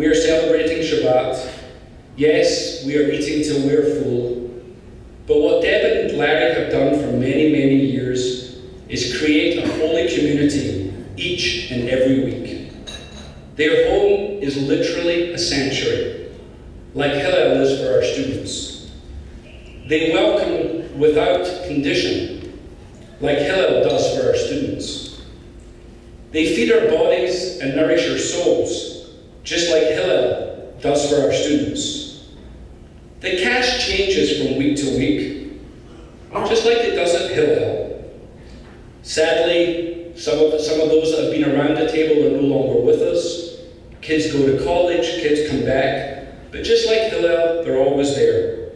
we are celebrating Shabbat. Yes, we are eating till we're full. But what Deb and Larry have done for many, many years is create a holy community each and every week. Their home is literally a sanctuary, like Hillel is for our students. They welcome without condition, like Hillel does for our students. They feed our bodies and nourish our souls, just like Hillel does for our students. The cash changes from week to week, just like it does at Hillel. Sadly, some of, some of those that have been around the table are no longer with us. Kids go to college, kids come back, but just like Hillel, they're always there.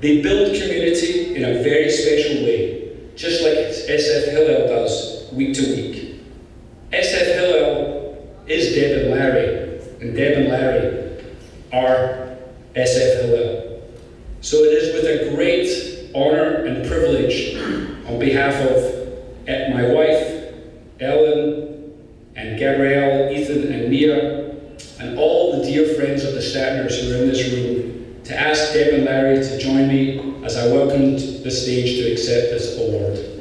They build community in a very special way, just like SF Hillel does week to week. SF Hillel is Deb and Larry, and Deb and Larry are SF Hillel. So it is with a great honour and privilege on behalf of eh, my wife, Ellen, and Gabrielle, Ethan, and Mia, and all the dear friends of the Statners who are in this room, to ask Deb and Larry to join me as I welcomed the stage to accept this award.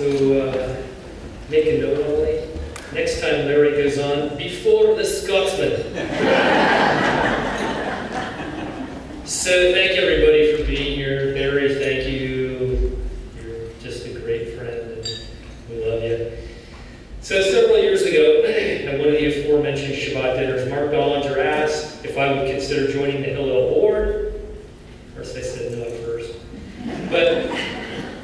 So, uh, make a note only. Next time Larry goes on, before the Scotsman. so, thank everybody for being here. Barry, thank you. You're just a great friend, and we love you. So, several years ago, at one of the aforementioned Shabbat dinners, Marc Dollinger asked if I would consider joining the Hillel board. Of course, I said no at first. But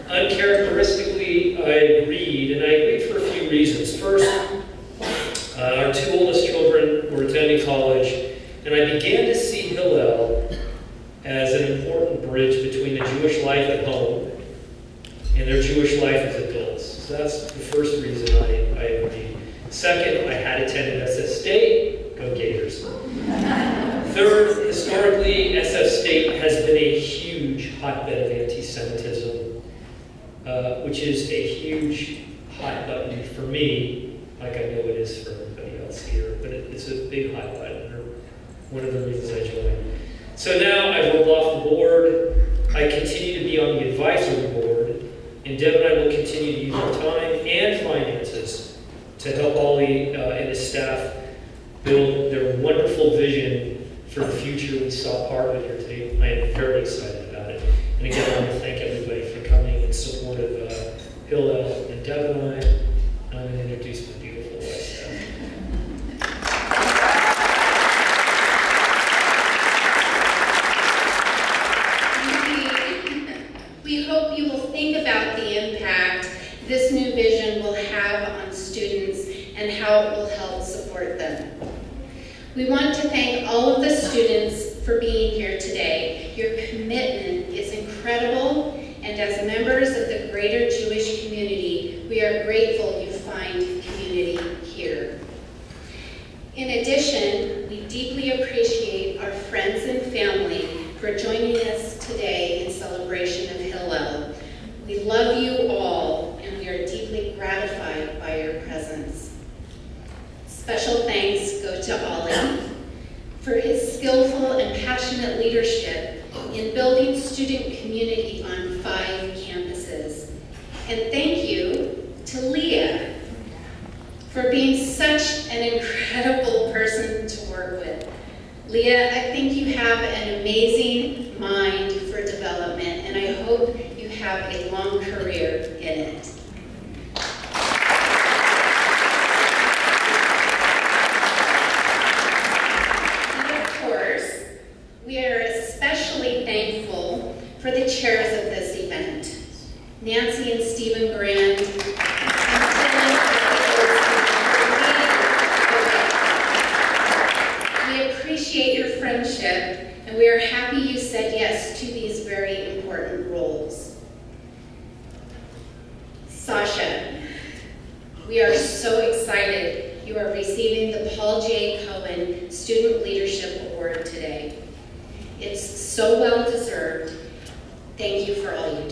uncharacteristically, I agreed, and I agreed for a few reasons. First, uh, our two oldest children were attending college, and I began to see Hillel as an important bridge between the Jewish life at home and their Jewish life as adults. So that's the first reason I, I agreed. Second, I had attended SF State, go Gators. Third, historically, SF State has been a huge hotbed of anti-Semitism, uh, which is a huge hot button for me, like I know it is for everybody else here, but it, it's a big hot button, or one of the reasons I joined. So now I've rolled off the board. I continue to be on the advisory board, and Deb and I will continue to use our time and finances to help Ollie uh, and his staff build their wonderful vision for the future we saw part of here today. I am very excited about it. And again, I want to thank everybody for coming in support of uh, Hillel and Deb and. I'm going to introduce my beautiful wife, we hope you will think about the impact this new vision will have on students and how it will help support them. We want to thank all of the students for being here today. Your commitment is incredible, and as members of the greater Jewish community, we are grateful you find community here. In addition, we deeply appreciate our friends and family for joining us today in celebration of Hillel. We love you all, and we are deeply gratified by your presence. Special thanks go to Ollie for his skillful and passionate leadership in building student community on five campuses. And thank you to Leah for being such an incredible person to work with. Leah, I think you have an amazing mind for development, and I hope you have a long career in it. And of course, we are especially thankful for the chairs of this event, Nancy and Stephen Grand, We appreciate your friendship, and we are happy you said yes to these very important roles. Sasha, we are so excited you are receiving the Paul J. Cohen Student Leadership Award today. It's so well deserved. Thank you for all you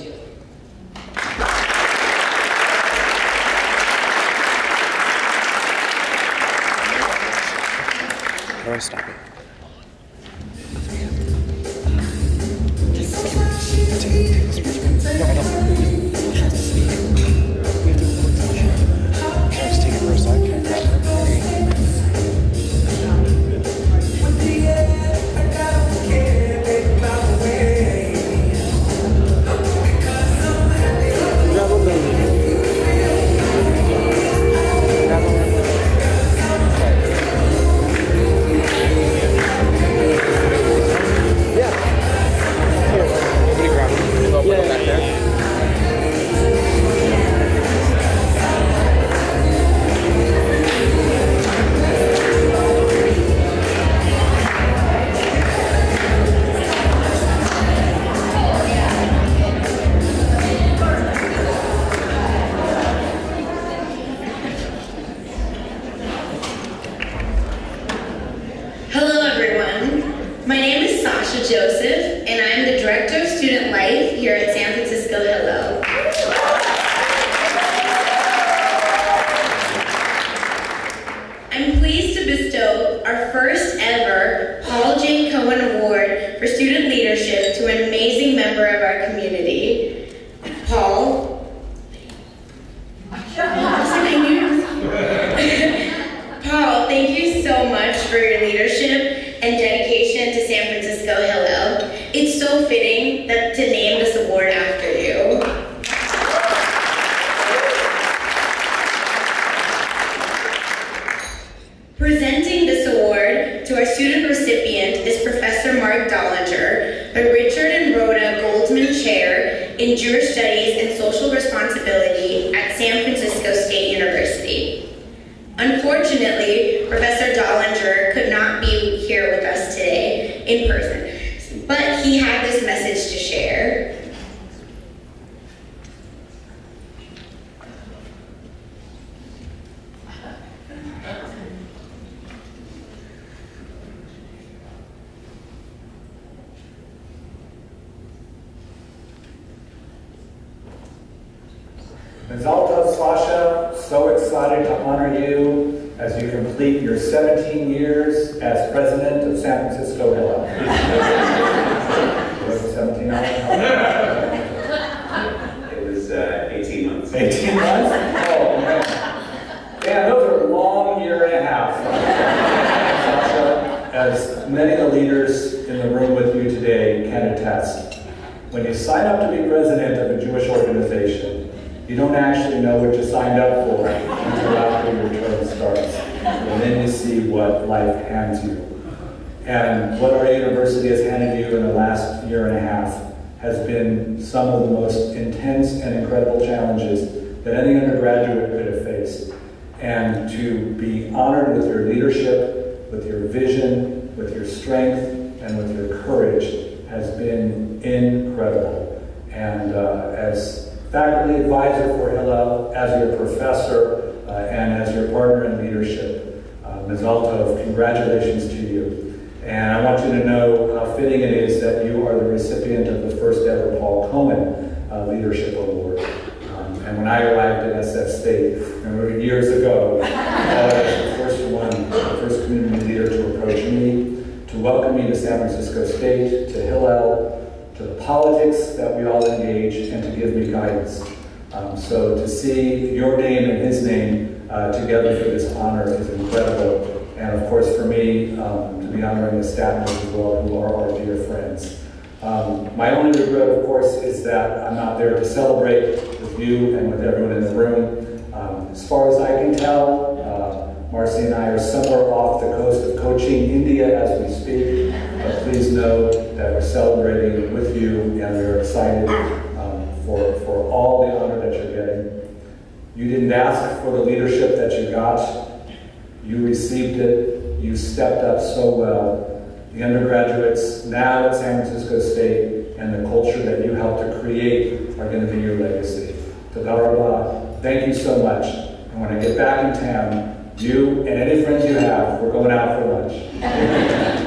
Joseph, and I'm the Director of Student Life here at San Francisco Hillel. I'm pleased to bestow our first ever Paul J. Cohen Award for Student Leadership to an amazing member of our community. Paul. Paul, thank you so much for your leadership and dedication to San Francisco Hillel. It's so fitting that to name this award after you. Presenting this award to our student recipient is Professor Marc Dollinger, the Richard and Rhoda Goldman Chair in Jewish Studies and Social Responsibility at San Francisco State University. Unfortunately, Professor Dollinger could not be here with us today in person, but he had this message to share. Ms. Alta Sasha, so excited to honor you as you complete your 17 years as president of San Francisco it 17 hours? It was uh, 18 months. 18 months? Oh, man. Yeah, those are a long year and a half. Sasha, as many of the leaders in the room with you today can attest, when you sign up to be president of a Jewish organization, you don't actually know what you signed up for until after your term starts. And then you see what life hands you. And what our university has handed you in the last year and a half has been some of the most intense and incredible challenges that any undergraduate could have faced. And to be honored with your leadership, with your vision, with your strength, and with your courage has been incredible. Faculty advisor for Hillel, as your professor, uh, and as your partner in leadership, uh, Mazel tov, congratulations to you. And I want you to know how fitting it is that you are the recipient of the first ever Paul Cohen uh, Leadership Award. Um, and when I arrived at SF State, remember years ago, Paul was the first one, the first community leader to approach me, to welcome me to San Francisco State, to Hillel, to the politics that we all engage, and to give me guidance. Um, so to see your name and his name uh, together for this honor is incredible. And of course, for me, um, to be honoring the staff as well, who are our dear friends. Um, my only regret, of course, is that I'm not there to celebrate with you and with everyone in the room. Um, as far as I can tell, uh, Marcy and I are somewhere off the coast of Cochin, India, as we speak. Please know that we're celebrating with you, and we're excited um, for, for all the honor that you're getting. You didn't ask for the leadership that you got. You received it. You stepped up so well. The undergraduates now at San Francisco State and the culture that you helped to create are going to be your legacy. Toda raba, thank you so much. And when I get back in town, you and any friends you have, we're going out for lunch.